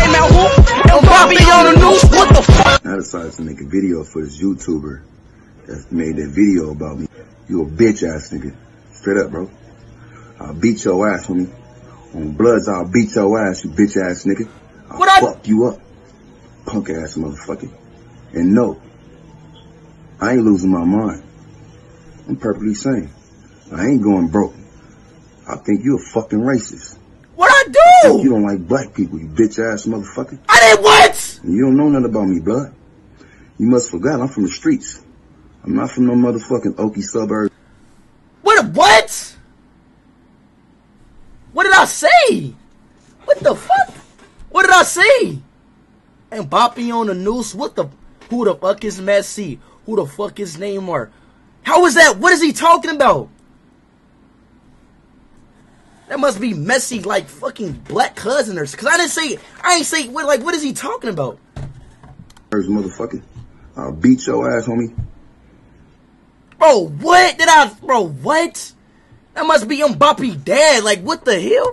name out who? And Bobby on the news. What the fuck? I decided to make a video for this YouTuber that made that video about me. You a bitch ass nigga. Straight up, bro. I'll beat your ass, homie. On Bloods, I'll beat your ass, you bitch ass nigga. I'll What I- fuck you up. Punk ass motherfucker. And no, I ain't losing my mind. I'm perfectly sane. I ain't going broke. I think you're a fucking racist. I You do? don't like black people, you bitch ass motherfucker. I did what? You don't know nothing about me, blood. You must have forgot I'm from the streets. I'm not from no motherfucking Okie suburb. What? What? What did I say? What the fuck? What did I say? And Boppy on the noose. What the? Who the fuck is Messi? Who the fuck is Neymar? How is that? What is he talking about? That must be Messi, like fucking black cousin or because I didn't say I ain't say what like what is he talking about? motherfucker. I'll beat your ass, homie. Bro, what did I bro what? That must be Mbappe dad. Like what the hell?